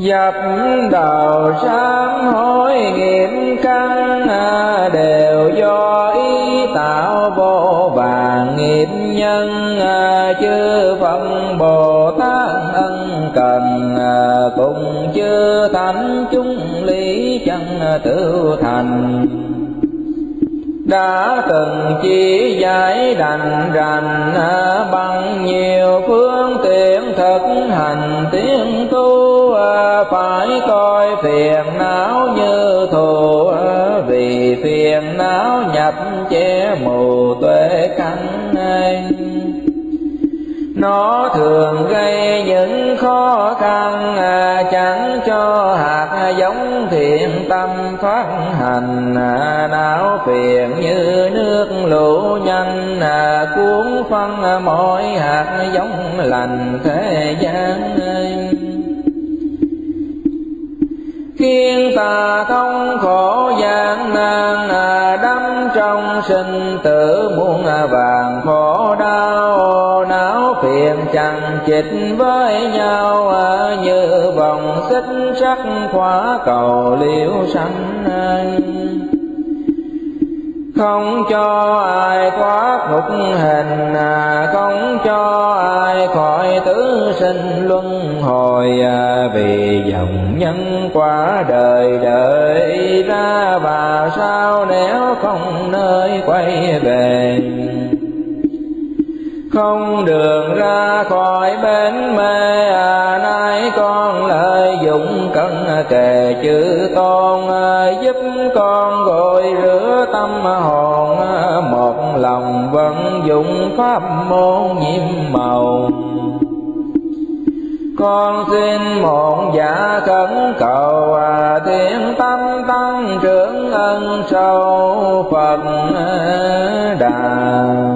dập đầu sám hối nghiệp căn à, đều do ý tạo vô vàng nghiệp nhân à, chư phật bồ tát ân cần à, cùng chư thánh chúng lý chân tự thành đã từng chỉ giải đành rành à, bằng nhiều phương tiện thực hành tiếng tu à, phải coi phiền não như thù à, vì phiền não nhập che mù tuệ căn nó thường gây những khó khăn à, chẳng cho hạt giống thiện tâm phát hành à, não phiền như nước lũ nhanh à, cuốn phân mỗi hạt giống lành thế gian khiến ta không khổ gian nan à đắm trong sinh tử muôn à, vàng khổ đau. Não phiền chẳng chịch với nhau à, như vòng xích sắc khóa cầu liễu sanh không cho ai thoát ngục hình à, không cho ai khỏi tứ sinh luân hồi à, vì dòng nhân quả đời đời ra và sao nếu không nơi quay về không đường ra khỏi bến mê à nay con lợi dụng cần kề chữ tôn giúp con gội rửa tâm hồn. Một lòng vận dụng pháp môn nhiệm màu. Con xin một giả khẩn cầu à, thiên tâm tăng trưởng ân sâu phật đà.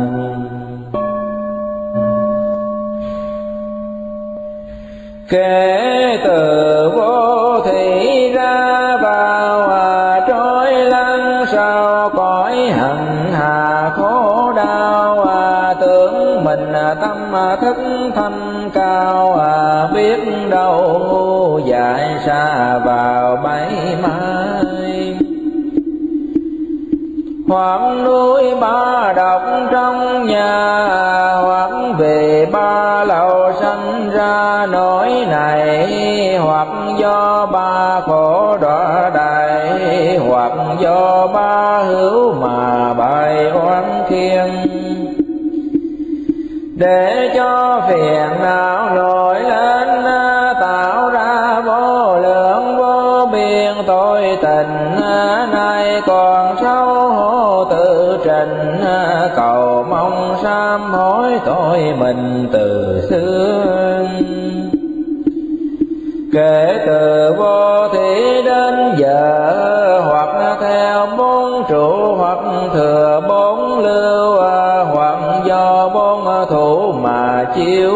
Kể từ vô thị ra vào à, trôi lăn sau cõi hận hà khổ đau à, tưởng mình à, tâm à, thức thanh cao à biết đâu ngu dại xa vào bẫy mai. Hoặc núi ba độc trong nhà hoặc về ba ra nỗi này, hoặc do ba khổ đọa đại hoặc do ba hữu mà bài oán khiên để cho phiền não nổi lên, tạo ra vô lượng vô biên tội tình. Nay còn sâu hổ tự trình, cầu mong sám hối tội mình từ xưa kể từ vô thị đến giờ, hoặc theo bốn trụ, hoặc thừa bốn lưu, hoặc do bốn thủ mà chiếu,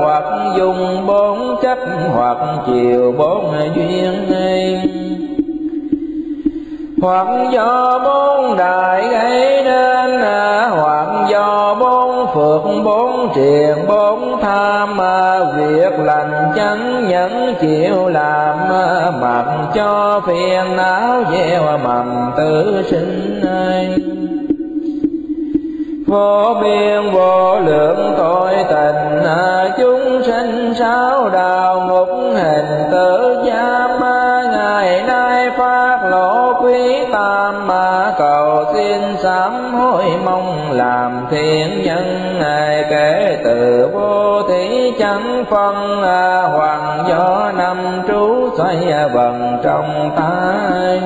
hoặc dùng bốn chấp hoặc chiều bốn duyên hoặc do bốn đại gây nên hoặc do bốn phước bốn triền chẳng nhẫn chịu làm mặc cho phiền não gieo mầm tử sinh vô biên vô lượng tội tình, chúng sinh sáu đào ngục hình tử giam lỗ quý tam mà cầu xin sám hối mong làm thiện nhân ngày kể từ vô thí chẳng phân. À, hoàng do năm trú xoay vần trong tay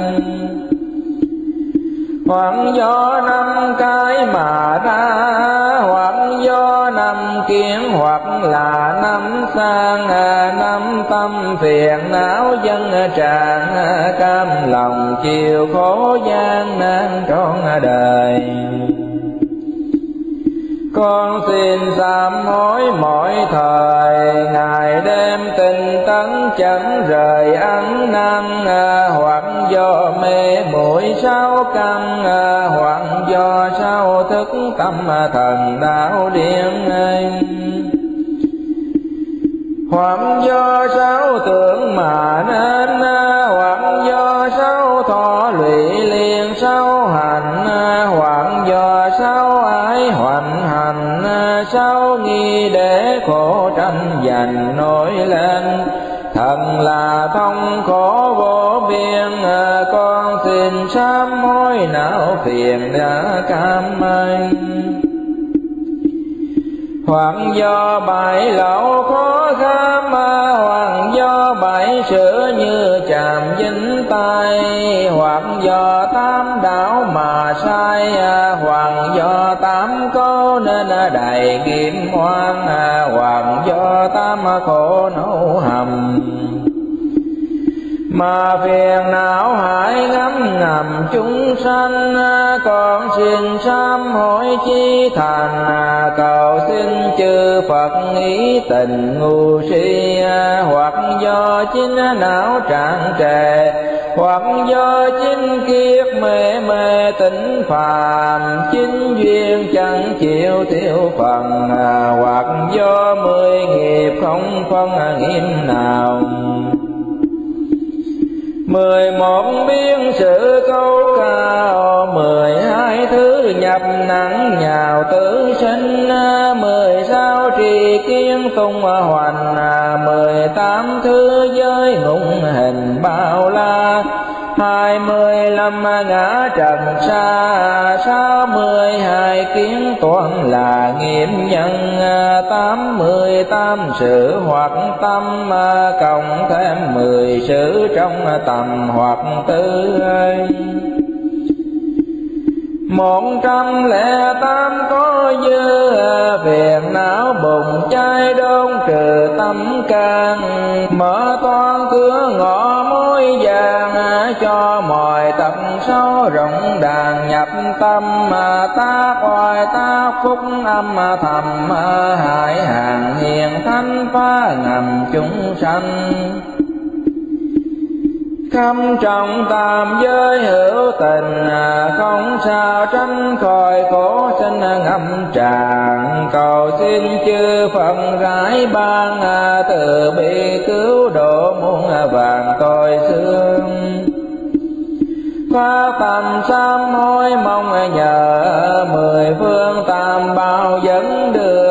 hoặc do năm cái mà ra hoặc do năm kiến hoặc là năm sang, năm tâm phiền, não dân tràn, cam lòng chiều khổ gian nan trọn đời con xin sám hối mọi thời, ngày đêm tinh tấn chẳng rời ăn năn à, hoặc do mê mũi sao căn à, hoặc do sao thức tâm à, thần đạo điên hoặc do sao tưởng mà nên hoặc do sao thọ lụy liền sao hành hoặc do sao nghi để khổ tranh giành nổi lên? Thần là thông khổ vô biên à, con xin sám hối não phiền đã cảm anh hoặc do bại lậu khó kham hoặc do bại sửa như chạm dính tay hoặc do tam đảo mà sai hoặc do tám câu nên đầy kiếm hoang. Hoặc do tam khổ nấu hầm mà phiền não hãy ngắm ngầm chúng sanh, con xin sám hối chi thành, cầu xin chư phật ý tình ngu si, hoặc do chính não trạng trề, hoặc do chính kiếp mê mê tính phàm, chính duyên chẳng chịu tiêu phần, hoặc do mười nghiệp không phân nghiêm nào mười một biên sự câu cao mười hai thứ nhập nặng nhào tử sinh mười sao trì kiến tung hoành mười tám thứ giới ngũ hình bao la hai mươi lăm ngã trần xa, sáu mươi hai kiến toàn là nghiệm nhân, tám mươi tám sự hoặc tâm, cộng thêm mười sự trong tầm hoặc tư một trăm lẻ tám có dư phiền não bụng chai đôn trừ tâm can. Mở toan cửa ngõ mối vàng, cho mọi tập sâu rộng đàn nhập tâm. Mà ta coi ta phúc âm thầm hại hàng hiền thánh phá ngầm chúng sanh khâm trọng tam giới hữu tình à, không sao tránh khỏi khổ sinh ngâm tràn cầu xin chư phật giải ban à, từ bi cứu độ muôn vàng tội xương. Pháp tâm sám hối mong nhờ mười phương tam bao dẫn đưa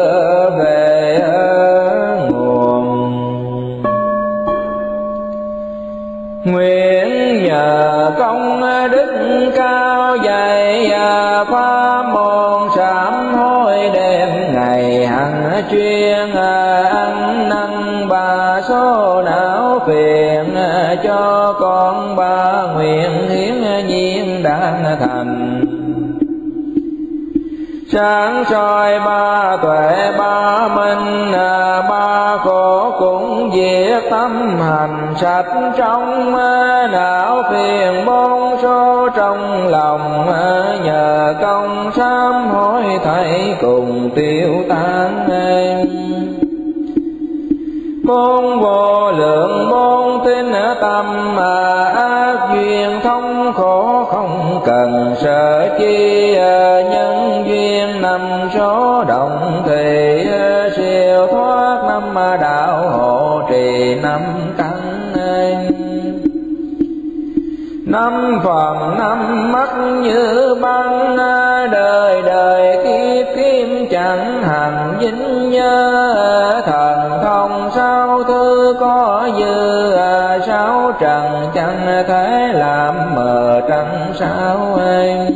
nguyện nhờ công đức cao dày pháp môn sám hối đêm ngày hằng chuyên à, ăn năn ba số não phiền à, cho con ba nguyện hiến nhiên đang thành. Sáng soi ba tuệ ba minh à, ba khổ diệt tâm hành sạch trong đạo phiền bốn số trong lòng nhờ công sám hối thầy cùng tiêu tan con vô lượng bốn tinh tâm mà ác duyên thông khổ không cần sợ chi à, nhân duyên năm số động thì à, siêu thoát năm à, đạo hộ trì năm căn năm phần năm mắt như băng đời đời kia chẳng hành dính nhớ, thần thông sao thứ có dư à, sao trần chẳng thể làm mờ trăng sao em?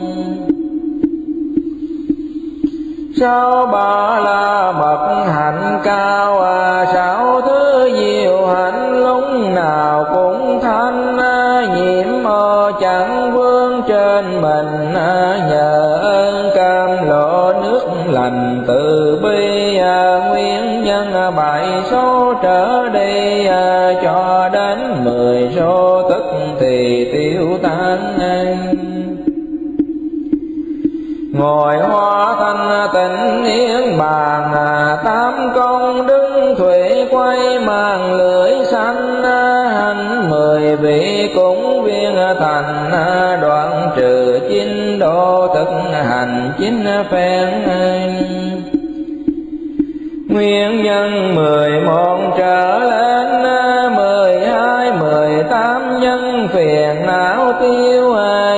Sao ba la mật hạnh cao à, sao thứ nhiều hạnh lúc nào cũng thanh à, nhiễm mơ chẳng vương trên mình nhờ lành từ bi à, nguyên nhân à, bảy số trở đi à, cho đến mười số tức thì tiêu tan. Ngồi hoa thanh tịnh yên bàn à, tám công đứng thủy quay màn lưỡi xanh à, hành mười vị cũng viên thành à, đoạn trừ chín độ thực hành chín phen. Nguyên nhân mười một trở lên mười hai, mười tám nhân phiền não tiêu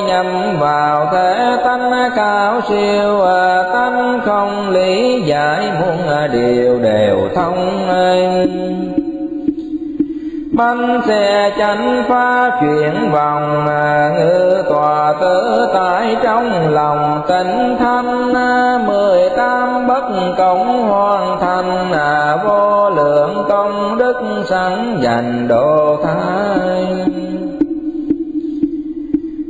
nhầm vào thế tánh cao siêu tánh không lý giải muôn điều đều thông bánh xe chánh phá chuyển vòng ngư tòa tử tại trong lòng. Tịnh thanh mười tam bất công hoàn thành à vô lượng công đức sẵn dành độ thái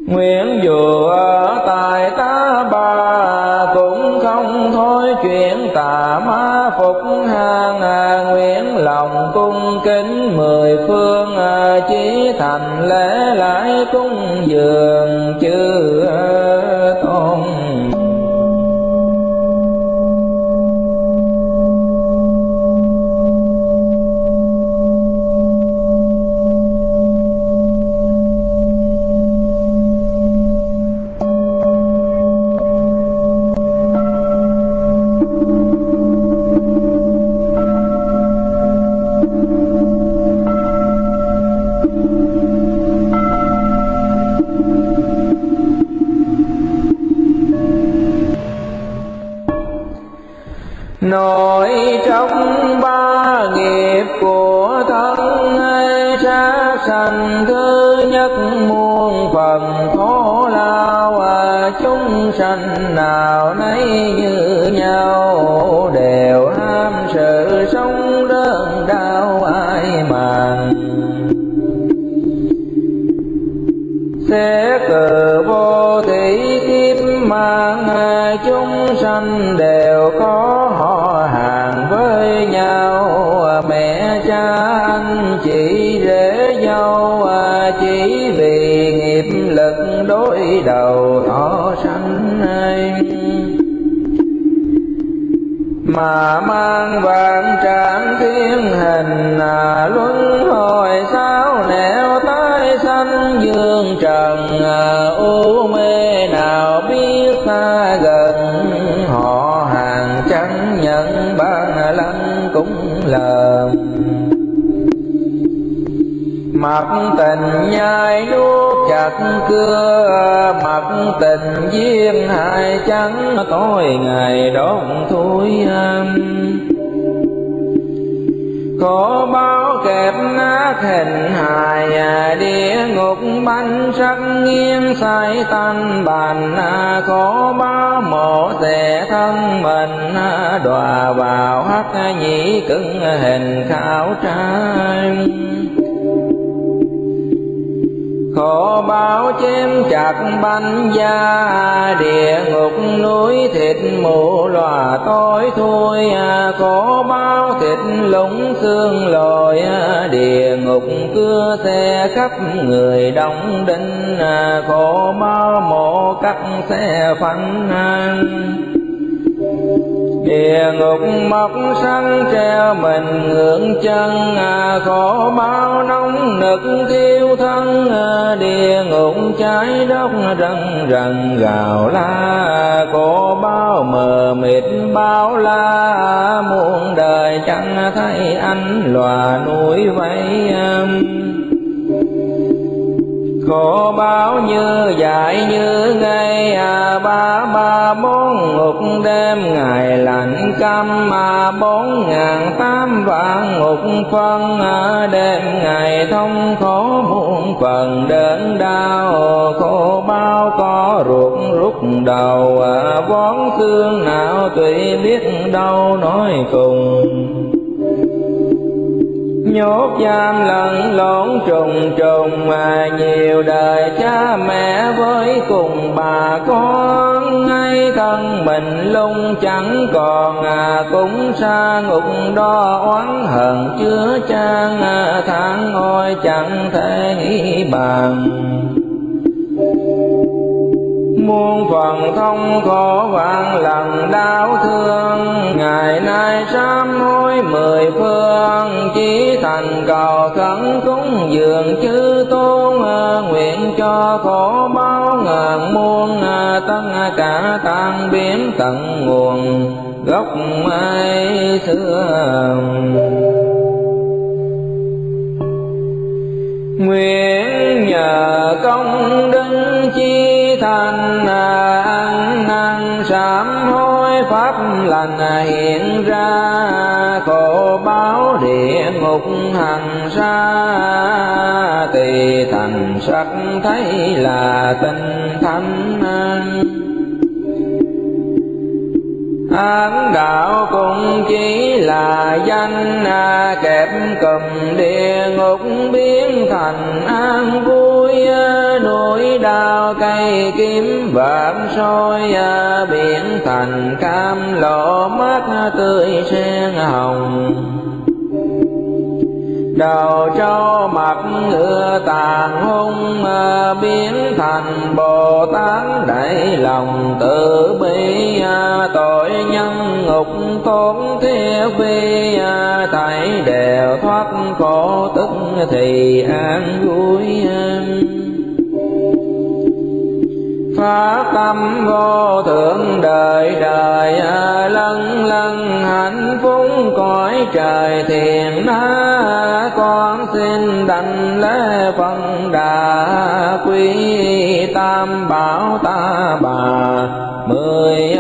nguyện dù ở tại ta bà cũng không thôi chuyện tà ma phục hàng lòng cung kính mười phương à, chí thành lễ lại cung dường chư sanh thứ nhất muôn phần khổ lao à, chúng sanh nào nấy như nhau, đều ham sự sống đơn đau ai màng. Sẽ cờ vô thị kiếp mang à, chúng sanh đều có họ hàng với nhau à, mẹ cha anh chị đối đầu thọ sanh mà mang vạn trạng mặt tình nhai nuốt chặt cưa mặt tình duyên hai trắng tối ngày đón thui khổ bao kẹp nát hình hài, địa ngục bánh sắc nghiêng say tan bàn. Khổ bao mộ xẻ thân mình đọa vào hắc nhĩ cứng hình khảo trai khổ báo chém chặt bánh da địa ngục núi thịt mù lòa tối thui. Khổ báo thịt lũng xương lồi, địa ngục cưa xe khắp người đông đinh. Khổ báo mổ cắt xe phanh địa ngục mọc săn treo mình ngưỡng chân à, khổ bao nóng nực thiêu thân. À, địa ngục cháy đốc rần rần gào la khổ bao mờ mịt bao la. Muôn đời chẳng thấy anh lòa núi vây khổ báo như dại như ngay à ba ba, bốn ngục đêm. Ngày lạnh căm à bốn ngàn tám vạn ngục phân. À đêm ngày thông khổ muôn phần đến đau. Khổ bao có ruột rút đầu à vón xương nào tùy biết đâu nói cùng nhốt giam lẫn lộn trùng trùng mà nhiều đời cha mẹ với cùng bà con. Ngay thân mình lung chẳng còn à cũng xa ngục đo oán hận chứa chan à, tháng ôi chẳng thể bằng. bàn muôn phần thông khổ vạn lần đau thương, ngày nay sám hối mười phương. Chỉ thành cầu khẩn cúng dường chư tôn, nguyện cho khổ báo ngàn muôn, tất cả tan biến tận nguồn gốc mây xưa. Nguyện nhờ công đức chi thanh à, ăn năn, sám hối, pháp lành à, hiện ra. Khổ báo địa ngục hằng xa tỳ thành sắc thấy là tinh thánh án đạo cũng chỉ là danh à, kẹp cầm địa ngục biến thành an vui à, núi đao cây kiếm vạn soi à, biển thành cam lộ mắt tươi sen hồng đầu cho mặt ngựa tàn hung ờ, biến thành bồ tát. Đại lòng tự bi ờ, tội nhân ngục tốn thiết vi ờ, thảy đều thoát khổ tức thì an vui pháp tâm vô thượng đời đời lân lân hạnh phúc cõi trời thiền na con xin đảnh lễ phân đà quy tam bảo ta bà. Mười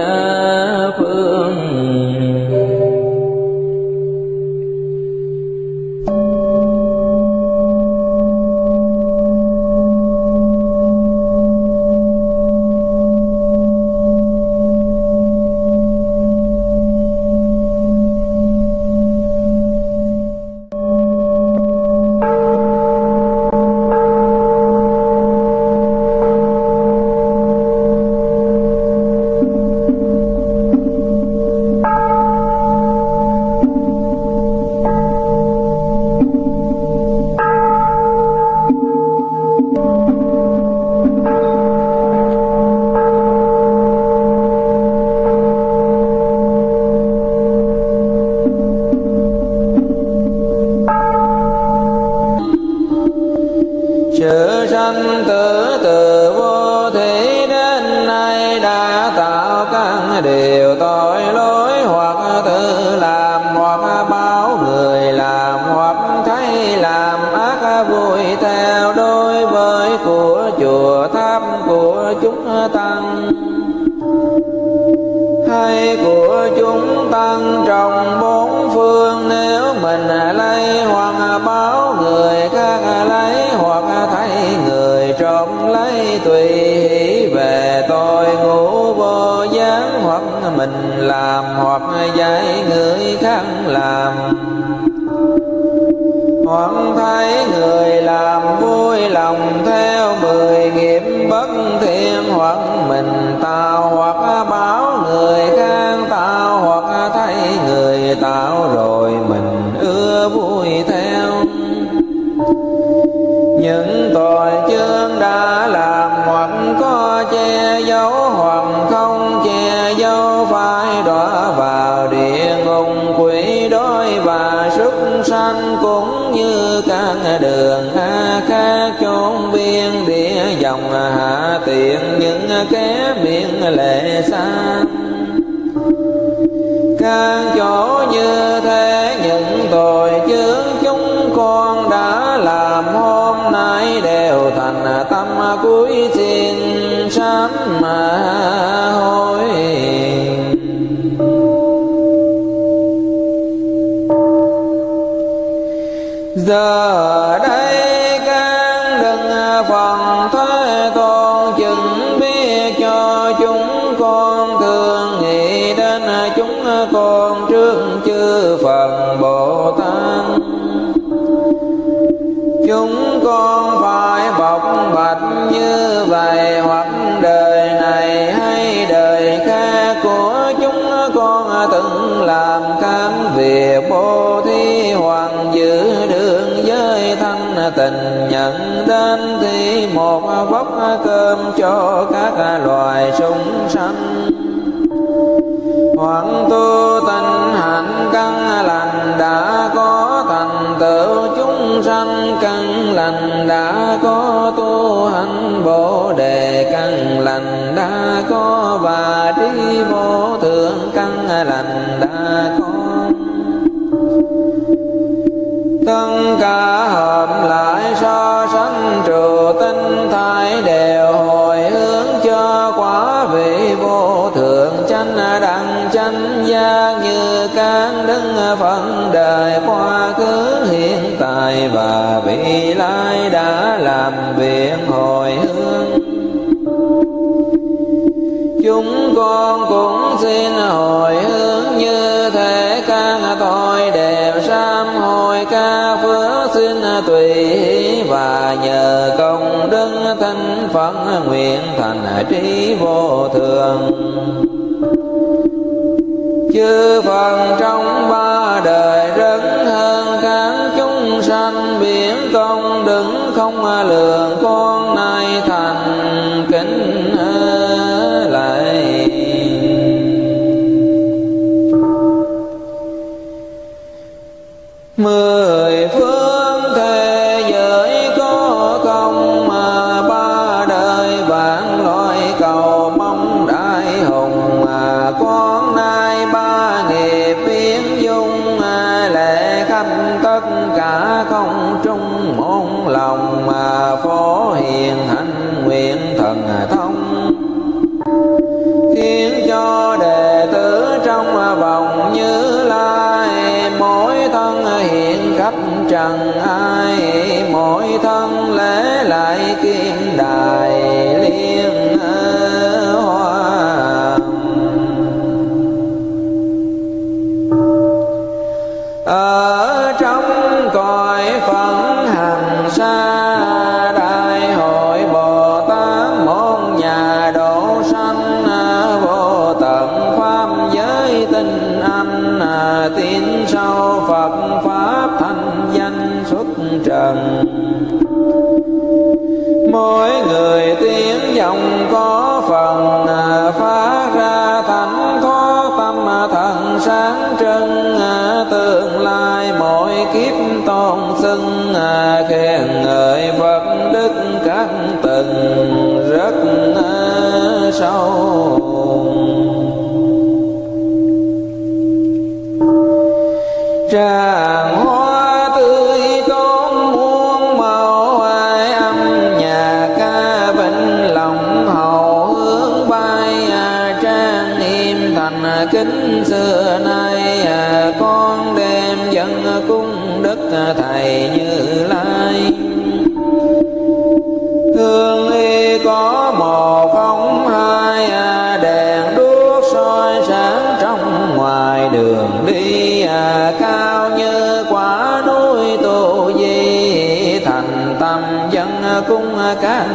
làm hoặc có che giấu hoặc không che giấu, phải đọa vào địa ngục, quỷ đói và súc sanh cũng như các đường a khác. Chốn biên địa dòng hạ tiện, những kẻ miệng lệ xa. Can chỗ cuối xin sám mà hối. Giờ tình nhận đến thì một bốc cơm cho các loài chúng sanh hoàn tu tình hạnh căn lành đã có thành tựu chúng sanh, căn lành đã có tu hành, bồ đề căn lành đã có và trí vô thượng căn lành đã có thân cả hợp lại so sánh trừ tinh thái đều hồi hướng cho quả vị vô thượng chánh đẳng chánh giác như các đức phận đời quá khứ hiện tại và vị lai đã làm biện hồi hướng. Chúng con cũng xin hồi hướng như thế các tội tùy và nhờ công đức thanh phật nguyện thành trí vô thường. Chư phần trong ba đời rất hơn các chúng sanh, biển công đứng không lường con nay thành kính lại mười sáng trân à, tương lai mọi kiếp tôn xưng à, khen ngợi phật đức các tình rất à, sâu. Tràng hoa tươi tốn muôn màu ai âm nhà ca vĩnh lòng hầu hướng bay trang nghiêm thành kính cung các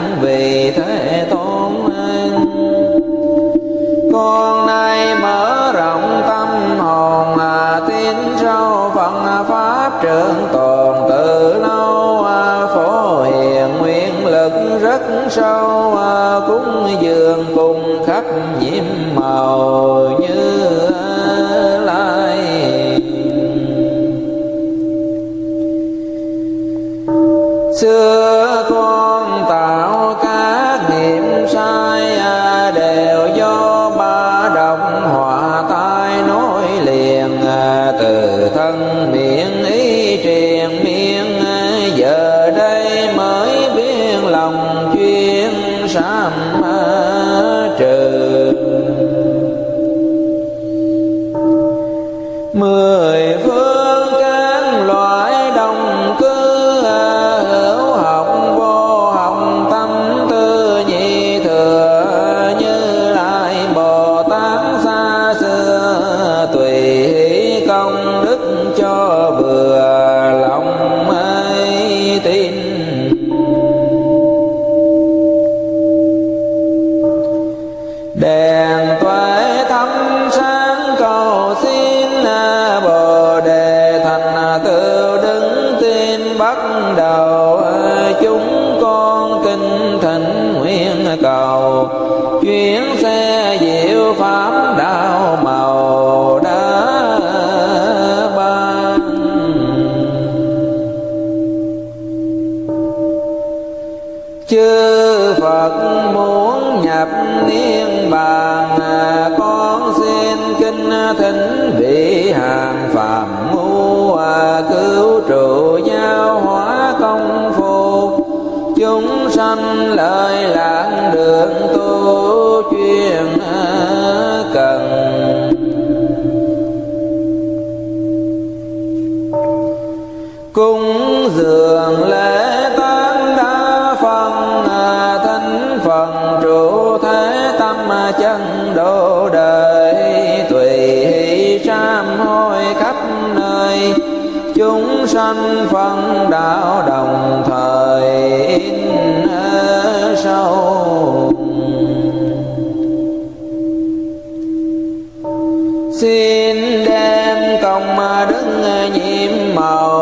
bồ đề thành tựu đứng tin bắt đầu, chúng con kinh thỉnh nguyện cầu. Chuyến xe diệu pháp đạo màu đã ban. Chư Phật muốn nhập niên bàn, con xin kinh thỉnh vị là cứu trụ giáo hóa công phu. Chúng sanh lời lạc đường tu chuyên cần. Cung dường lễ tán đa phần, thánh phần trụ thế tâm chân độ đời. sanh phân đạo đồng thời in sâu xin đem công đức nhiệm màu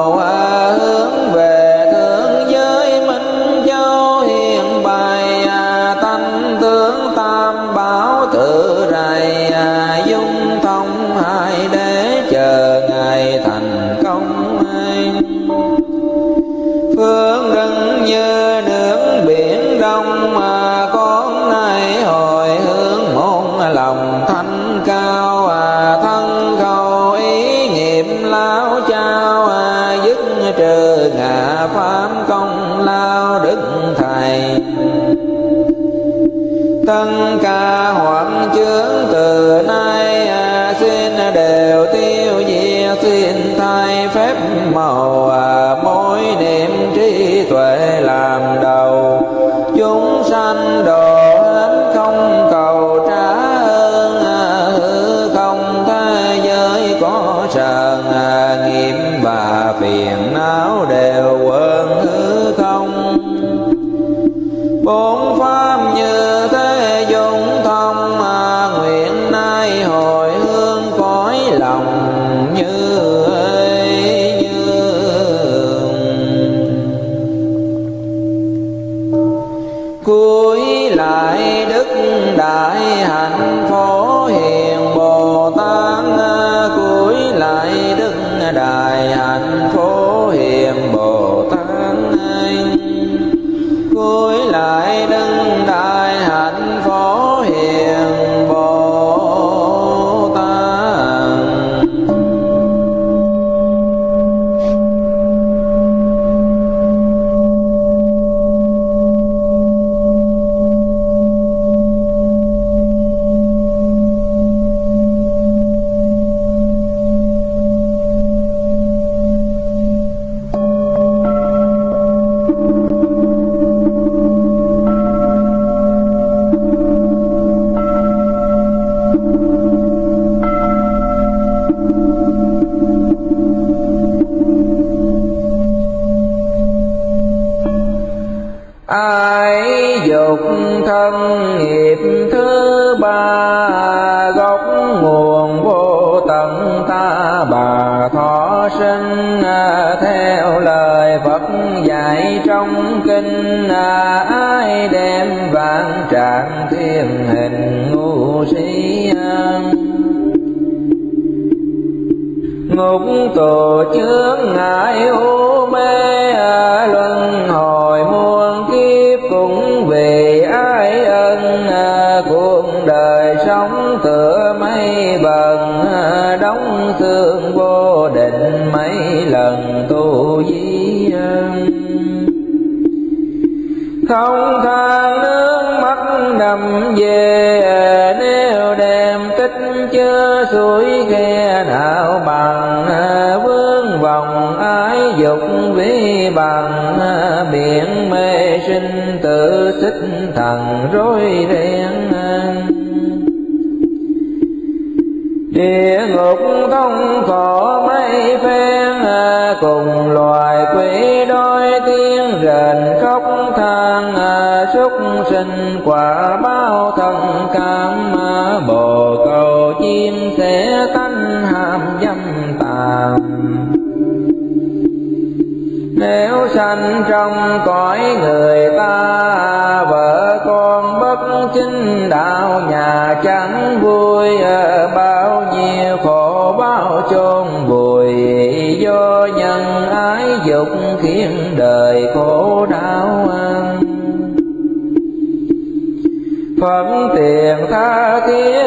phép màu à, mỗi niệm trí tuệ làm đầu. Chúng sanh đồ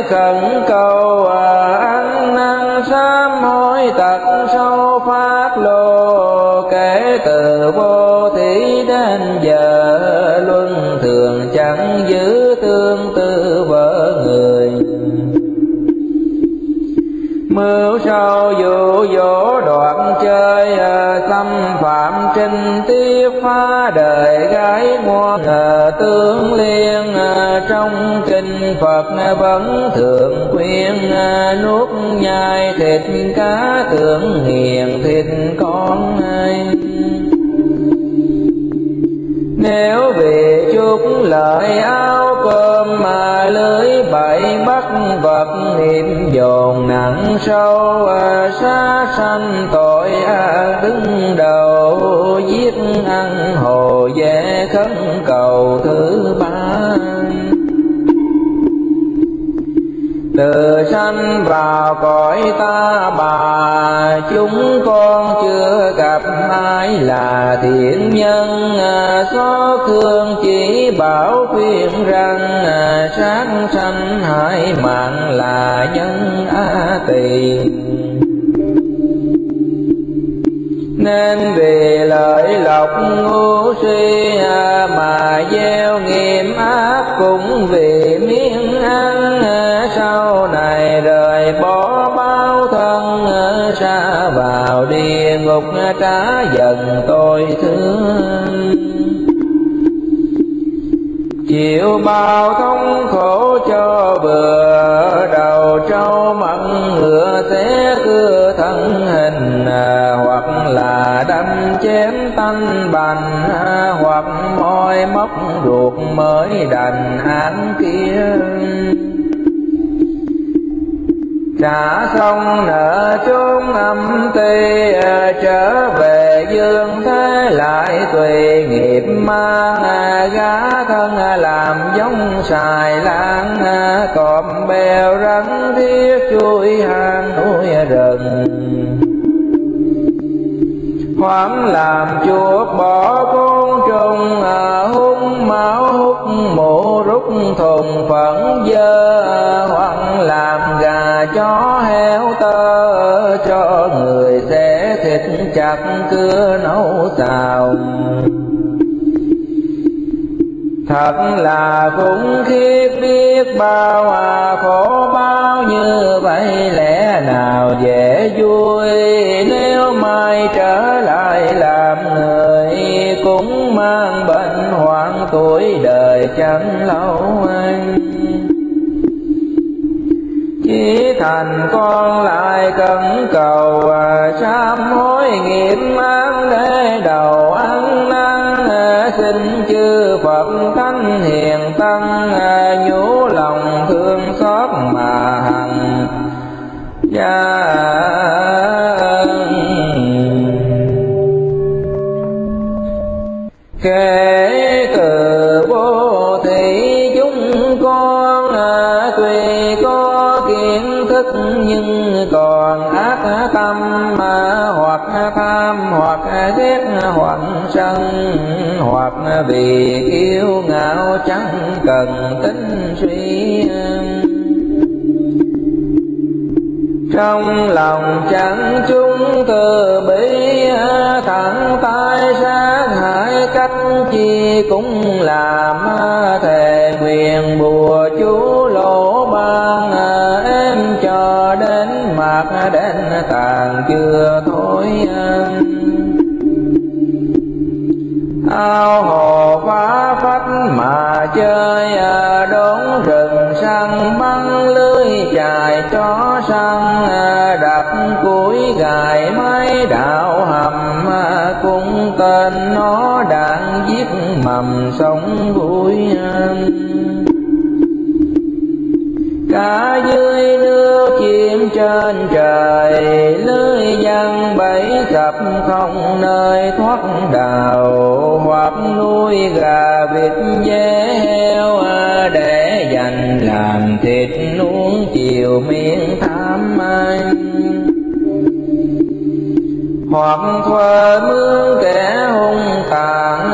khẩn cầu à, ăn năn sám hối tật sâu phát lô, kể từ vô thủy đến giờ luân thường chẳng giữ tương tư vợ người. Mưu sau dụ dỗ đoạn chơi à, tâm phạm trinh tiết phá đời gái ngoan thờ tương liên à, trong kinh Phật vẫn thường khuyên à, nuốt nhai thịt cá tưởng hiền thịt con nếu vì chút lợi áo cơm mà lưới bậy bắt vật niệm dồn nặng sâu à, xa sanh tội đứng đầu giết ăn hồ dễ khấn cầu thứ ba. Từ sanh vào cõi ta bà, chúng con chưa gặp ai là thiện nhân. Xót thương chỉ bảo khuyên rằng, sát sanh hại mạng là nhân a tỳ nên vì lợi lộc ngu si à, mà gieo nghiệp ác cũng vì miếng ăn à, sau này đời bỏ bao thân à, xa vào địa ngục trả dần tôi thương chịu bao thống khổ cho vừa đầu trâu mặn ngựa té cưa thân hình à, hoặc là đâm chém tanh bành à, hoặc môi móc ruột mới đành án kia đã không nợ chốn âm ti à, trở về dương thế lại tùy nghiệp ma à, gá thân à, làm giống xài lang còm bèo rắn thiết chui hang núi rừng. Hoảng làm chuột bỏ con rút hút rút thùng phẫn dơ hoặc làm gà chó heo tơ, cho người xé thịt chặt cưa nấu xào thật là khủng khiếp biết bao à khổ bao như vậy lẽ nào dễ vui? Nếu mai trở lại làm người cũng mang bệnh hoạn tuổi đời chẳng lâu anh chỉ thành con lại cần cầu và sám hối nghiệp mang để đầu ăn năn xin chư Phật thánh hiền tăng. Sân hoặc vì kiêu ngạo chẳng cần tính suy trong lòng chẳng chúng từ bi, thẳng tay sát hại cách chi cũng làm thề nguyện bùa chú lỗ ban, em cho đến mặt đến tàn chưa thôi ao hồ phá phách mà chơi đốn rừng săn, băng lưới chài chó săn, đập cuối gài máy đạo hầm, cũng tên nó đạn giết mầm sống vui. Cả dưới nước trên trời, lưới dân bẫy sập không nơi thoát đào hoặc nuôi gà vịt dê heo để dành làm thịt nuông chiều miệng tham anh. Hoặc thuở mướn kẻ hung tàn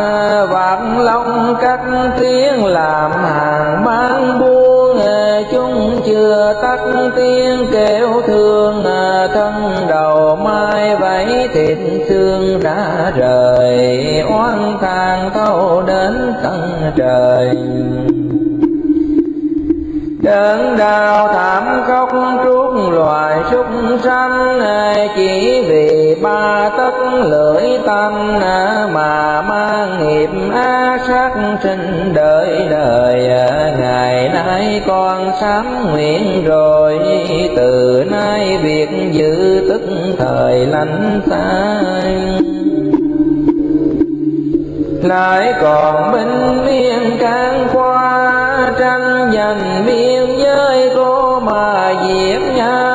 vạn long cắt tiếng làm hàng bán chưa tắt tiếng kêu thương à, thân đầu mai vẫy thịt xương đã rời. Oan than thâu đến tận trời. Đớn đau thảm khóc trút loài súc sanh chỉ vì ba tất lưỡi tâm mà mang nghiệp á sát sinh đời đời. Ngày nay con sám nguyện rồi, từ nay việc giữ tức thời lánh xa lại còn binh biên can qua tranh giành biên giới cô mà diệt nhau.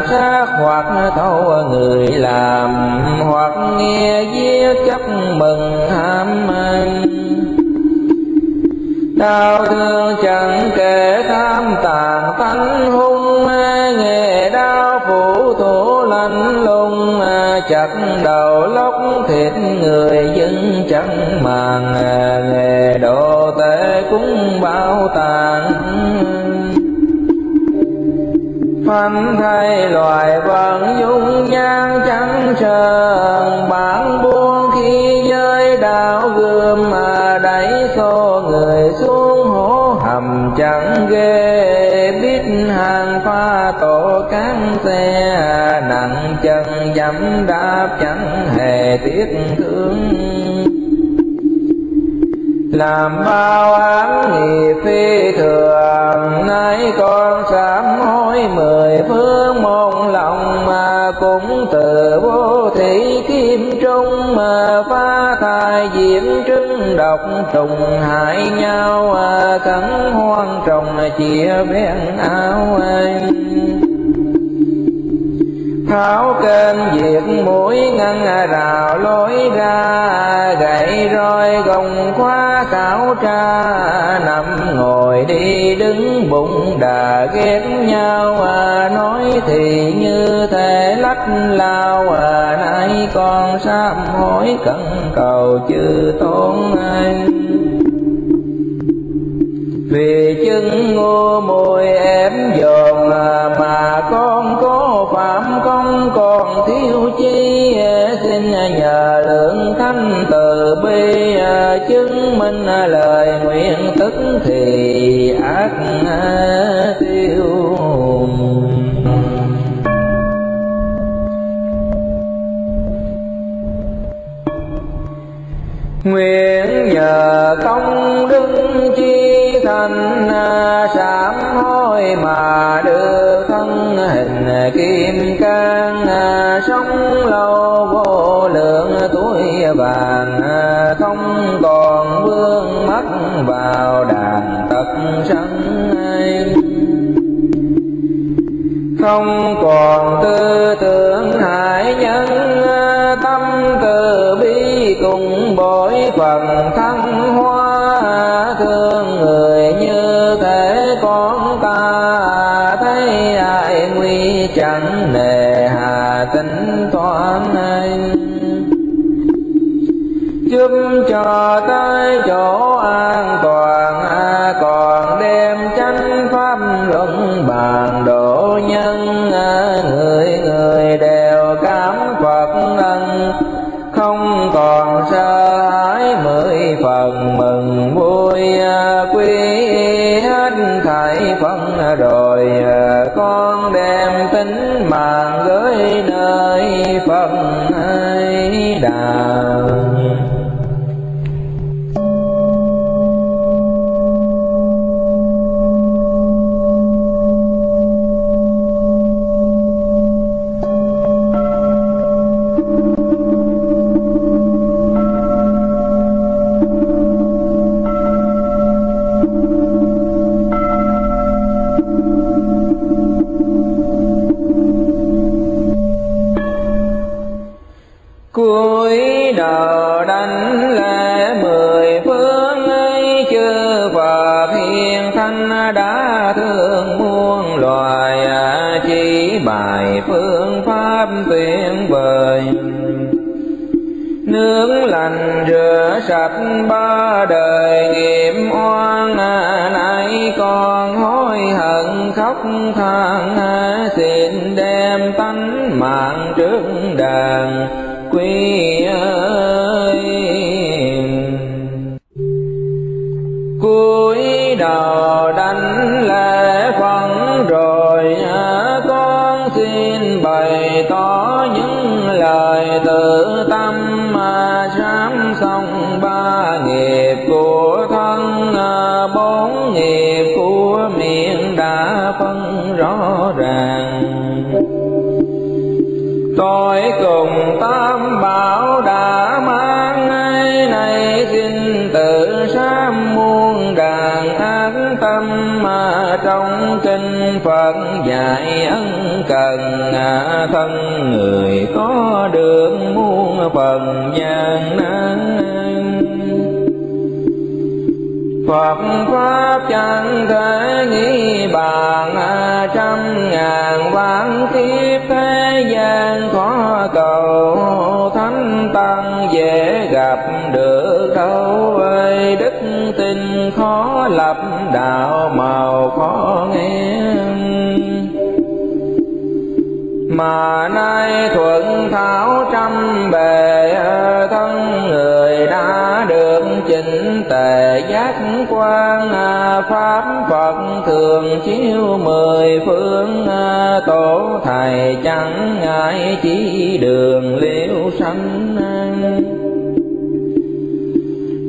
Thân sát hoặc thâu người làm, hoặc nghe giết chấp mừng ham anh đau thương chẳng kể tham tàn, tánh hung nghề đau phủ thủ lạnh lùng chặt đầu lóc thịt người dân chẳng màng. Nghề đồ tệ cũng bao tàn phanh thay loài vẫn dung nhan trắng trơn bản buông khi giới đạo gươm mà đẩy xô người xuống hố hầm chẳng ghê. Biết hàng pha tổ cán xe, nặng chân dẫm đạp chẳng hề tiếc thương. Làm bao án nghiệp phi thường, nay con sám mười phương mong lòng mà cũng từ vô thị kim trung mà phá thai diễm trứng độc trùng hại nhau à, cắn hoang trồng à, chia ven áo anh tháo kênh diệt mũi ngăn rào lối ra gậy roi gồng khóa khảo tra. Nằm ngồi đi đứng bụng đà ghét nhau à, nói thì như thể lách lao à, nay con sám hối cần cầu chư tôn anh vì chân ngô mùi em dồn à, mà có không còn thiếu chi xin nhờ lượng thánh từ bi à, chứng minh lời nguyện tức thì ác tiêu. Nguyện nhờ công đức chi thành à, sám hối mà đưa thân hình kia gian à, sống lâu vô lượng à, tuổi vàng à, không còn vương mắt vào đàn tật sân không còn tư tưởng hại nhân tâm từ bi cùng bội phần chánh pháp luận bàn độ nhân à, người người đều cảm phật ân. Không còn sợ hãi mười phần mừng vui à, quy hết thảy phân rồi à, con đem tính mạng gửi nơi phật phương pháp tuyệt vời nướng lành rửa sạch ba đời nghiệp oan nay con hối hận khóc than, xin đem tánh mạng trước đàn quy ơi tôi cùng tam bảo đã mang ngay này xin tự sám muôn đàn an tâm mà trong kinh Phật dạy ân cần thân người có được muôn phần gian nan. Phật Pháp chẳng thể nghĩ bàn à, trăm ngàn vạn kiếp thế gian khó cầu thánh tăng dễ gặp được đâu ơi đức tin khó lập, đạo màu khó nghe. Mà nay thuận thảo trăm bề à, thân người đã được chỉnh tề giác quan à, pháp phật thường chiếu mười phương à, tổ thầy chẳng ngại chỉ đường liễu sanh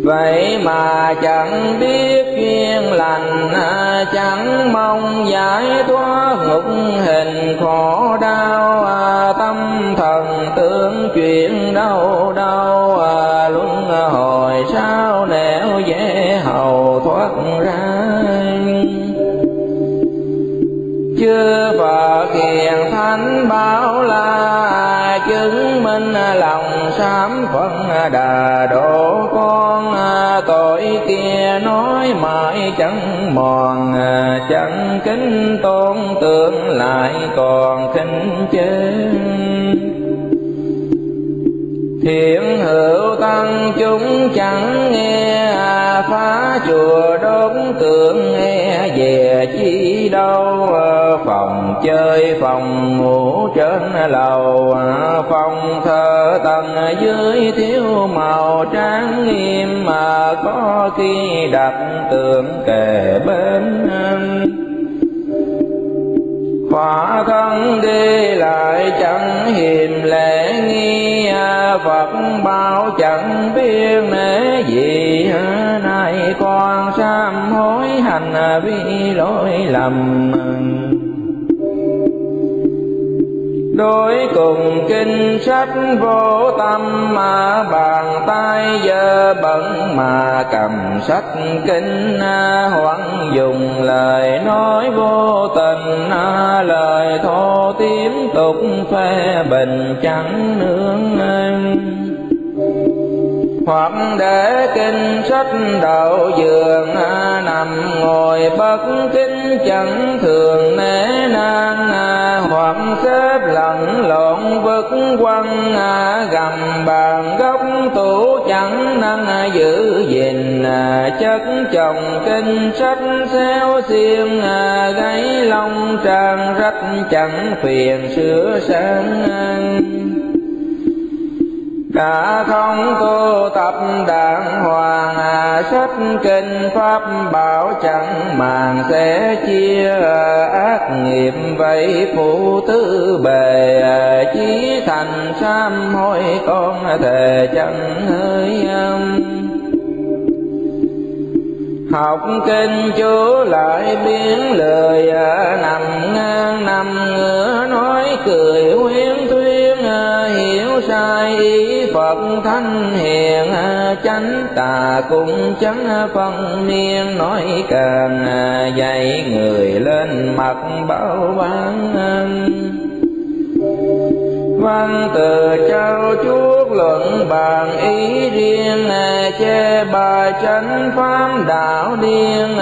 vậy mà chẳng biết duyên lành à, chẳng mong giải thoát ngục hình khổ đau à, tâm thần tưởng chuyện đâu đâu à, luân hồi sao nẻo dễ hầu thoát ra. Chưa Phật hiền thánh bảo la chứng minh lòng sám phận đà độ con. Tội kia nói mãi chẳng mòn, chẳng kính tôn tượng lại còn khinh chê thiện hữu tăng chúng chẳng nghe, phá chùa đốt tượng nghe, về chi đâu, phòng chơi phòng ngủ trên lầu, phòng thờ tầng dưới thiếu màu trang nghiêm mà có khi đặt tượng kề bên. Quả thân đi lại chẳng hiểu Bao chẳng biết nể gì. Nay con sám hối hành vi lỗi lầm. Đối cùng kinh sách vô tâm mà bàn tay dơ bẩn mà cầm sách kinh hoặc dùng lời nói vô tình, lời thô tiếm tục phê bình chẳng nương hoặc để kinh sách đạo giường à, nằm ngồi bất kính chẳng thường nể nang à, hoặc xếp lẫn lộn vứt quăng à, gầm bàn góc tủ chẳng năng giữ gìn chất chồng kinh sách xéo xiên gáy lông trang rách chẳng phiền sửa sang đã không tu tập đàng hoàng à, sách kinh pháp bảo chẳng màng sẽ chia à, ác nghiệp vậy phụ tư bề à, chí thành sám hối con thề chẳng hơi âm học kinh chú lại biến lời à, nằm ngang nằm ngửa nói cười huyến thuyết hiểu sai ý Phật thanh hiền, chánh tà cũng chánh phân niên nói càng dạy người lên mặt bảo ban văn từ trao chuốt luận bàn ý riêng, che bài chánh pháp đạo điên,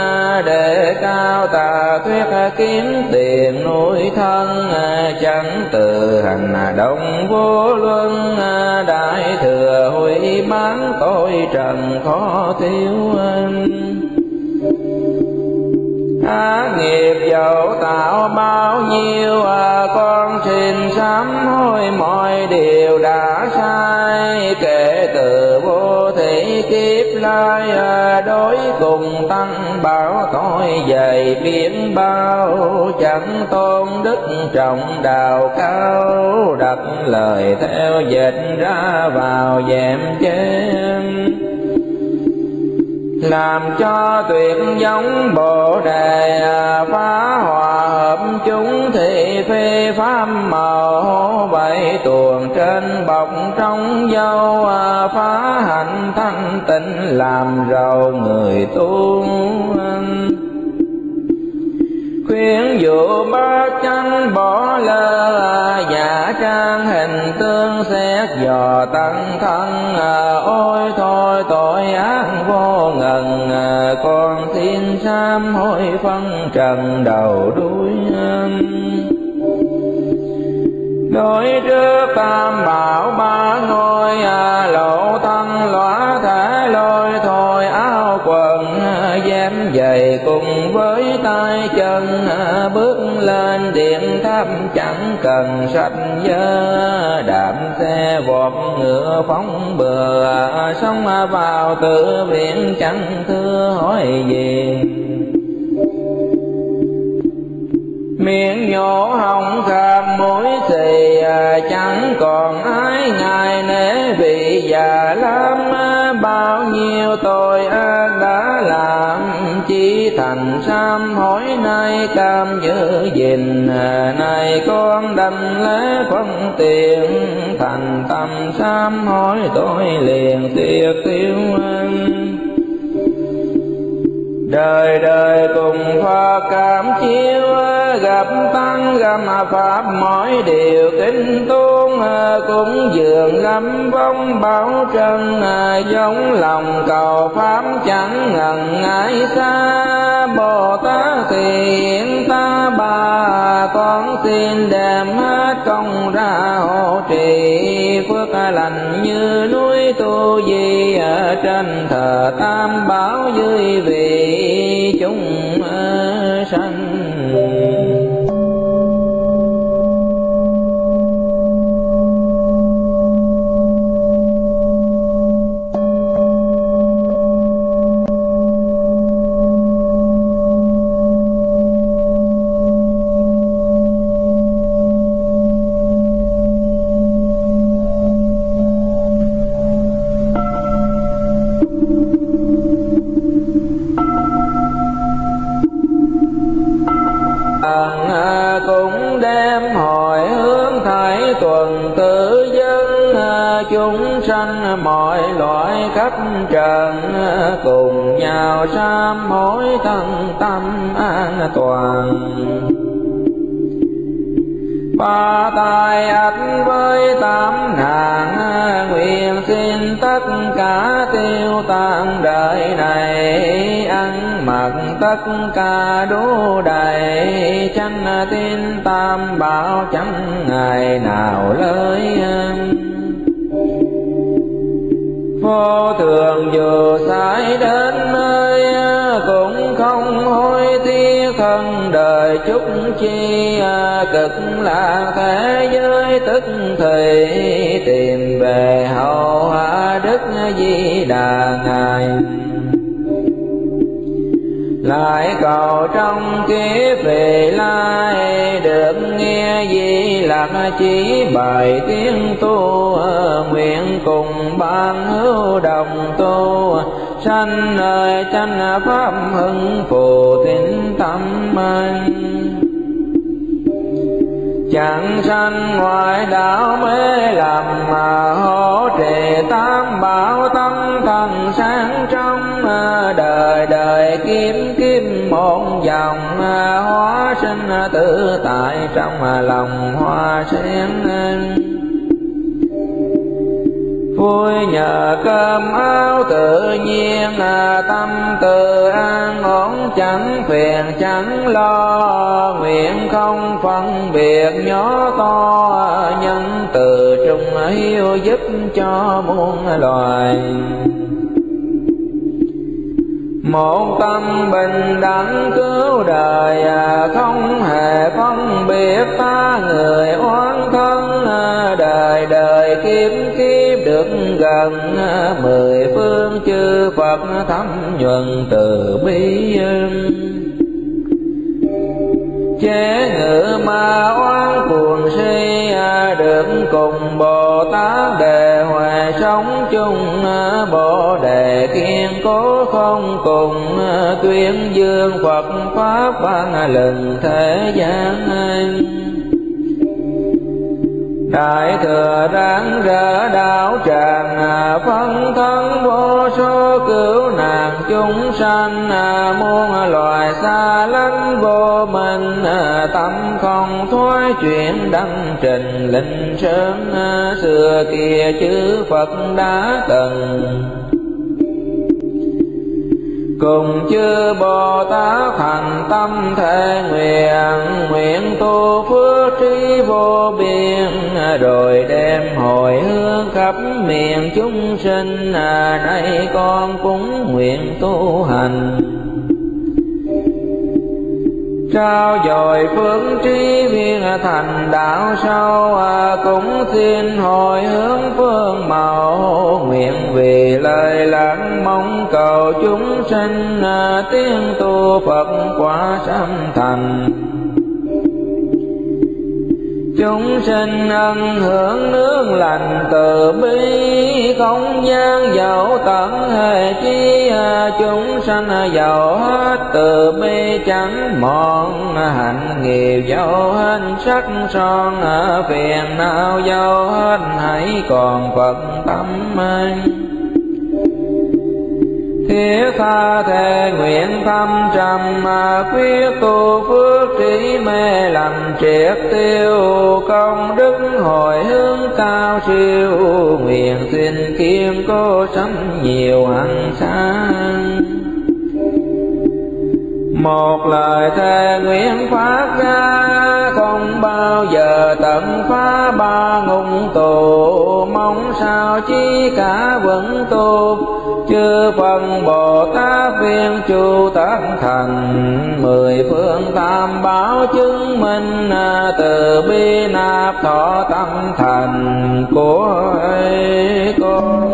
để cao tà thuyết kiếm tiền nuôi thân, chẳng từ hành động vô luân, đại thừa hủy bán tôi trần khó thiếu anh ác nghiệp dẫu tạo bao nhiêu à, con xin sám hối mọi điều đã sai. Kể từ vô thị kiếp lai à, đối cùng tăng bảo tội dày biển bao. Chẳng tôn đức trọng đào cao đặt lời theo dịch ra vào dèm chém làm cho tuyệt giống bồ đề à, phá hòa hợp chúng thị phi pháp màu bảy tuồng trên bọc trong dâu à, phá hạnh thanh tịnh, làm giàu người tu khuyên dụ ba chánh bỏ lơ, giả trang hình tương xét dò tăng thân. À, ôi thôi, tội ác vô ngần. À, con xin sám hối phân trần đầu đuôi đối trước tam bảo ba ngôi à, lộ tăng lõa thể lôi thôi áo quần dám dày cùng với tay chân, bước lên điện tháp chẳng cần sách dơ đạp xe vọt ngựa phóng bừa, sống vào tự viện chẳng thưa hỏi gì. Miệng nhổ hồng kham mũi xì, chẳng còn ai ngài nể vì già lắm bao nhiêu tội ác đã làm chi thành sam hối nay cam giữ gìn này con đành lễ phân tiền thành tâm sam hối tôi liền tiệt tiêu đời đời cùng pha cảm chiếu, gặp tăng gầm pháp mọi điều kính tuôn, cũng dường gấm vong bảo trần giống lòng cầu pháp chẳng ngần ngại xa. Bồ tát thiện ta bà con xin đem hết công ra hộ trì. Phước lành như núi tu di ở trên thờ tam bảo dưới vị chúng à, sanh sanh mọi loại khắp trần, cùng nhau sám hối thân tâm an toàn. Ba tài ách với tám nạn, nguyện xin tất cả tiêu tan đời này. Ăn mặc tất cả đủ đầy, chánh tin tam bảo chẳng ngày nào lơi vô thường dù sai đến nơi, cũng không hối tiếc thân đời chúc chi, cực lạc thế giới tức thì, tìm về hậu hạ đức di đà ngài lại cầu trong kiếp về lai được nghe di lạc chỉ bài tiếng tu, nguyện cùng ban hữu đồng tu. Sanh nơi chánh pháp hưng phù tín tâm anh. Chẳng sanh ngoại đạo mê làm mà hỗ tam bảo tâm thần sáng trong à, đời đời kiếm kiếm một dòng à, hóa sinh à, tự tại trong lòng hoa sen vui nhờ cơm áo tự nhiên à, tâm từ an ổn, chẳng phiền, chẳng lo. Nguyện không phân biệt nhỏ to, nhân từ trung hiếu giúp cho muôn loài một tâm bình đẳng cứu đời à, không hề phân biệt ta người oán thân à, đời đời kiếp kiếp được gần à, mười phương chư phật thấm nhuần từ bi chế ngự ma oan cuồng si à, được cùng bồ tát đề hòa sống chung à, bồ đề kiên cố không cùng à, tuyên dương phật pháp ban lần thế gian đại thừa đáng rỡ đạo tràng à, phân thân vô số cứu nạn chúng sanh à, muôn loài xa lánh vô minh à, tâm không thoái chuyển đăng trình linh sớm xưa kia chư phật đã từng cùng chư bồ tát thành tâm thể nguyện nguyện tu phước trí vô biên, rồi đem hồi hướng khắp miền chúng sinh. À, nay con cũng nguyện tu hành trao dồi phương trí viên thành đạo sâu à, cũng xin hồi hướng phương màu nguyện vì lời lãng mong cầu chúng sinh à, tiếng tu phật quả sanh thành chúng sinh ân hưởng nước lành, từ bi không gian giàu tận hệ chi à, chúng sanh giàu hết, từ bi chẳng mòn à, hạnh nghiệp giàu hết, sắc son à, phiền não giàu hết, hãy còn phật tâm anh thiết tha thề nguyện thâm trầm mà quyết tu phước trí mê làm triệt tiêu công đức hồi hướng cao siêu nguyện xin kiêm cố sắm nhiều hằng sáng một lời thề nguyện phát ra không bao giờ tận phá ba ngục tù mong sao chi cả vẫn tu chư phật bồ tát viên chu tác thành, mười phương tam bảo chứng minh à, từ bi nạp thọ tâm thành của con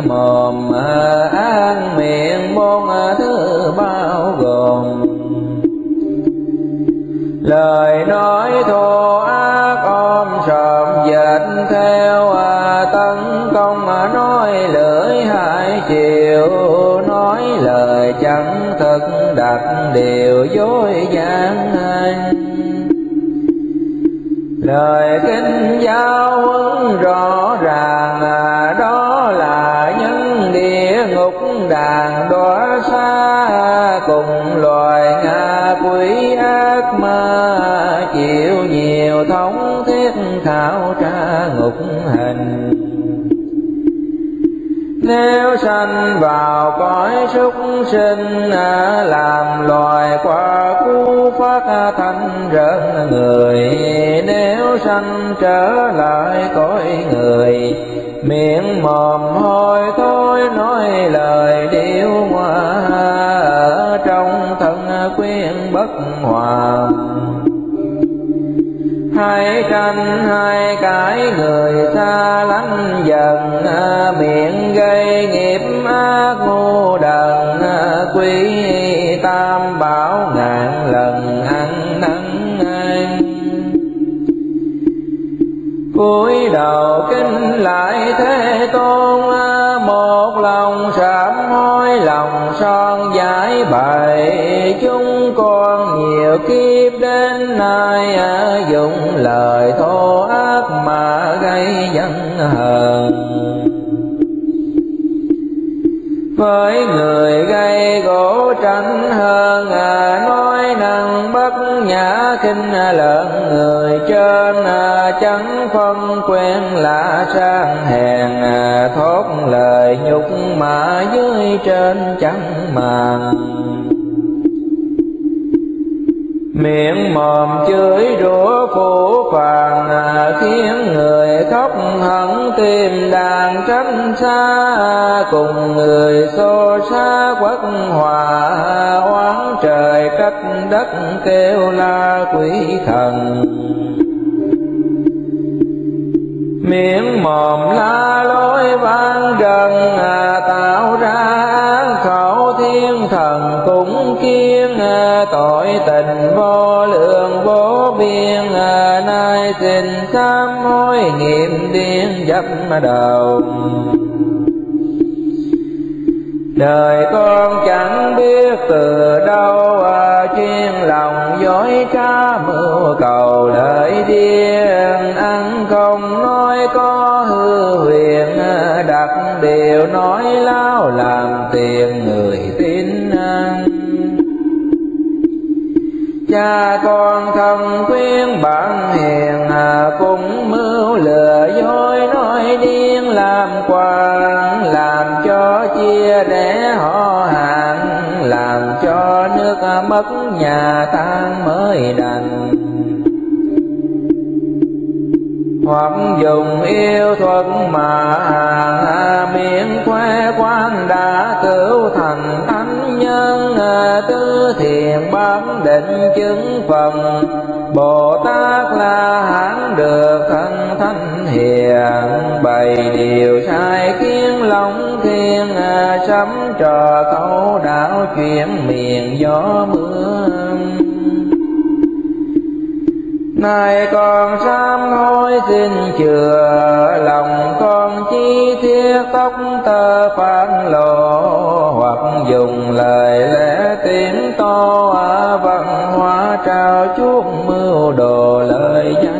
mồm ăn miệng bốn thứ bao gồm. Lời nói sanh vào cõi súc sinh à, làm loài qua cú phát thanh rợn người. Nếu sanh trở lại cõi người, miệng mồm hôi thôi nói lời điêu hoa ở trong thân quyên bất hòa hai tranh hai cái người xa lánh dần à, miệng gây nghiệp quý tam bảo ngàn lần ăn năn an cúi đầu kinh lại thế tôn, một lòng sám hối, lòng son giải bày. Chúng con nhiều kiếp đến nay, dùng lời thô ác mà gây dân hờn với người gây gỗ tránh hơn à, nói năng bất nhã kinh lợn người trên à, chẳng phân quen lạ sang hèn à, thốt lời nhục mà dưới trên chẳng màng miệng mồm chửi rủa phụ phàng à, khiến người khóc hận tìm đàn tránh xa. Cùng người xô xa quất hòa, oán trời cách đất kêu la quỷ thần. Miệng mồm la lối vang gần à, tạo ra khẩu thiên thần cũng kiên tội tình vô lượng vô biên, nay xin sám hối nghiệm điên dập đầu. Đời con chẳng biết từ đâu, chuyên lòng dối trá mưu cầu lợi điên, ăn không nói có hư huyền đặt điều nói lao làm tiền người tin ăn. Cha con thân khuyên bạn hiền à, cũng mưu lừa dối nói điên làm quan làm cho chia rẽ họ hàng làm cho nước mất nhà tan mới đành. Hoặc dùng yêu thuật mà hàng miệng khoe quan đã cứu thành thánh nhân tứ thiền bán định chứng phần. Bồ tát la hán được thân thánh hiền bày điều sai kiến long thiên à, sấm trò câu đạo chuyển miền gió mưa nay con sám hối xin chừa lòng, con chi thiết tóc tơ phản lộ hoặc dùng lời lẽ tiếng to à, văn hóa trao chuốc mưu đồ lời dân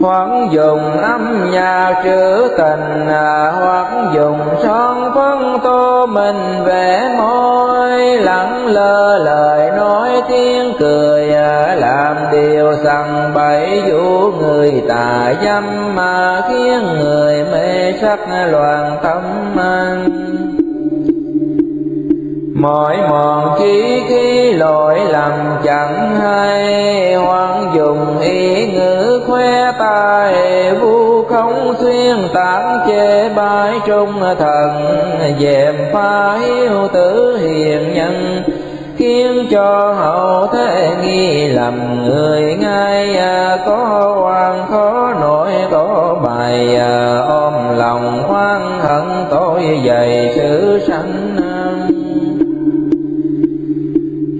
hoặc dùng âm nhạc trữ tình à, hoặc dùng son phấn tô mình vẽ môi lẳng lơ lời nói tiếng cười à, làm điều sằng bậy vũ người tà dâm, mà khiến người mê sắc loạn tâm anh mọi mòn chí khi lỗi lầm chẳng hay. Hoang dùng ý ngữ khoe tài vu không xuyên tán chê bái trung thần. Dèm pha hiếu tử hiền nhân, khiến cho hậu thế nghi lầm. Người ngay à, có hoàng khó nổi, có bài à, ôm lòng oan hận. Tội dày sự sanh à,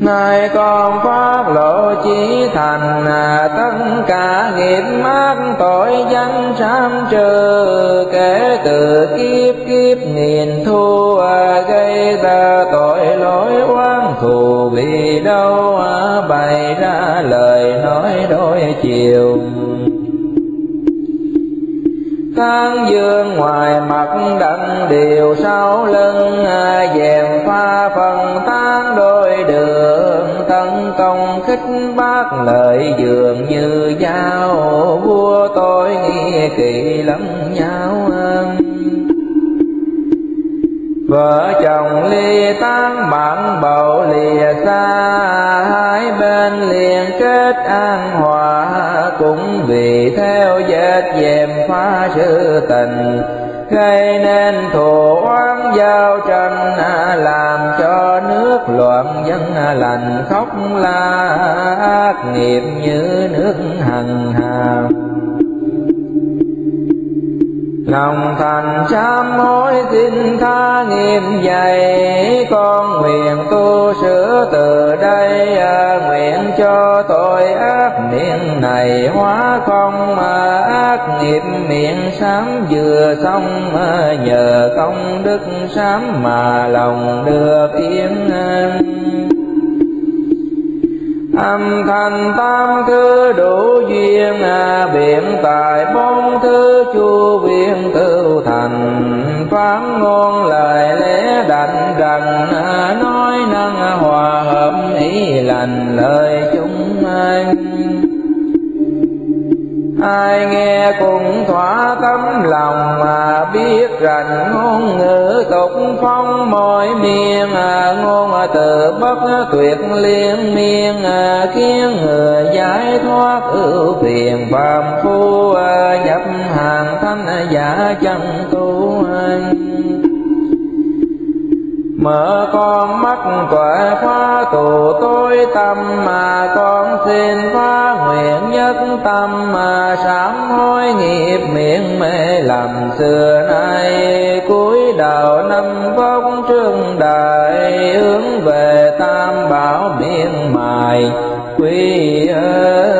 nay con phát lộ chỉ thành à, tất cả nghiệp mát tội danh sám trừ, kể từ kiếp kiếp nghìn thu à, gây ta tội lỗi oan thù. Vì đâu à, bày ra lời nói đôi chiều. Sáng dương ngoài mặt đặng điều sau lưng dèm pha phần tan đôi đường tấn công khích bác lợi dường như dao vua tôi nghi kỳ lẫn nhau vợ chồng ly tán bạn bầu lìa xa, hai bên liền kết an hòa. Cũng vì theo vết dèm phá sự tình, gây nên thù oán giao tranh, làm cho nước loạn dân lành khóc la ác nghiệp như nước hằng hà lòng thành sám hối xin tha nghiêm dày con nguyện tu sửa từ đây à, nguyện cho tội ác miệng này hóa không, mà ác nghiệp miệng sám vừa xong à, nhờ công đức sám mà lòng được yên âm thanh tam thứ đủ duyên à, biện tài bốn thứ chu viên tự thành. Phán ngôn lời lẽ đảnh rằng à, nói năng hòa hợp ý lành lời chúng anh ai nghe cũng thỏa tấm lòng mà biết rằng ngôn ngữ tục phong mọi miền à, ngôn từ bất tuyệt liên miên à, khiến người giải thoát ưu phiền phàm phu à, nhập hàng thanh giả chân tu anh Mở con mắt tuệ phá tù tối tâm mà con xin phá nguyện nhất tâm mà sám hối nghiệp miệng mê lầm xưa nay. Cuối đầu năm vong trương đại hướng về tam bảo miệng mài. Quý ơi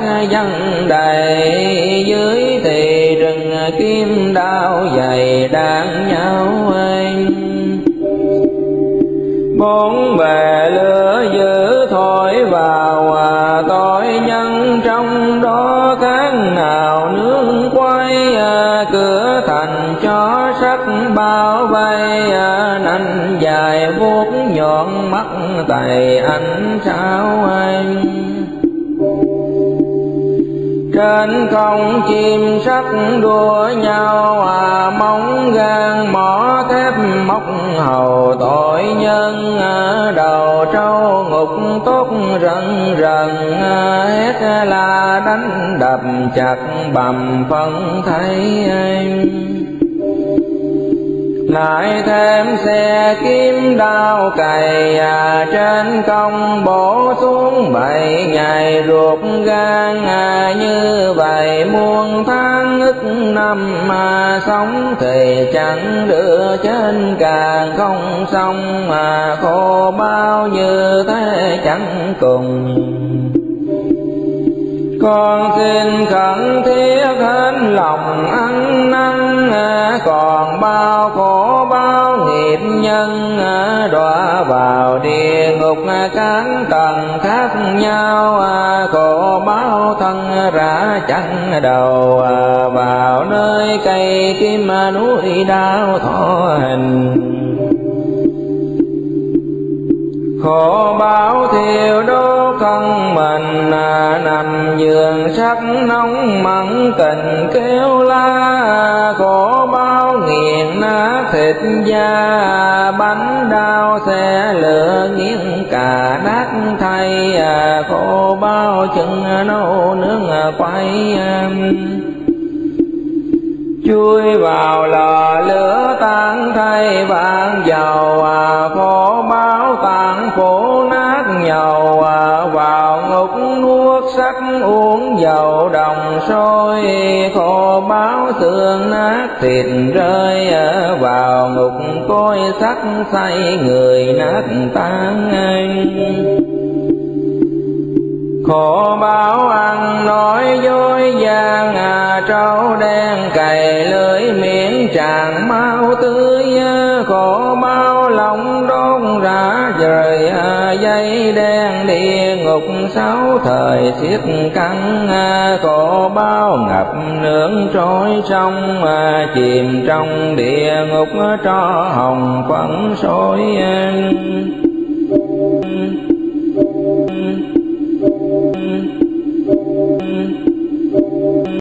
dân bầm phân thấy em. Lại thêm xe kiếm đao cày à, trên công bổ xuống bảy ngày ruột gan à, như vậy muôn tháng ức năm mà sống thì chẳng đưa trên càng không xong mà khô bao như thế chẳng cùng con xin khẩn thiết hết lòng ăn năn, còn bao khổ, bao nghiệp nhân, đọa vào địa ngục các tầng khác nhau. Khổ bao thân rã chẳng đầu, vào nơi cây kim núi đau thọ hình khổ báo thiêu đốt thân mình à, nằm giường sắc nóng mặn tình kêu la. Khổ báo nghiền nát thịt da bánh đau xe lửa nghiến cả nát thay. À, khổ báo chừng nấu nướng à, quay à, chui vào lò lửa tan thay vàng dầu à, khổ báo tàn phủ nát nhầu à, vào ngục nuốt sắc uống dầu đồng sôi khổ báo xương nát thịt rơi à, vào ngục côi sắc say người nát tan anh khổ báo ăn nói dối gian à trâu đen cày lưỡi miệng tràn mau tươi khổ báo lòng đốn rã rời à, dây đen địa ngục sáu thời xiết căng à. khổ bao ngập nướng trôi trong à, chìm trong địa ngục cho hồng phấn sôi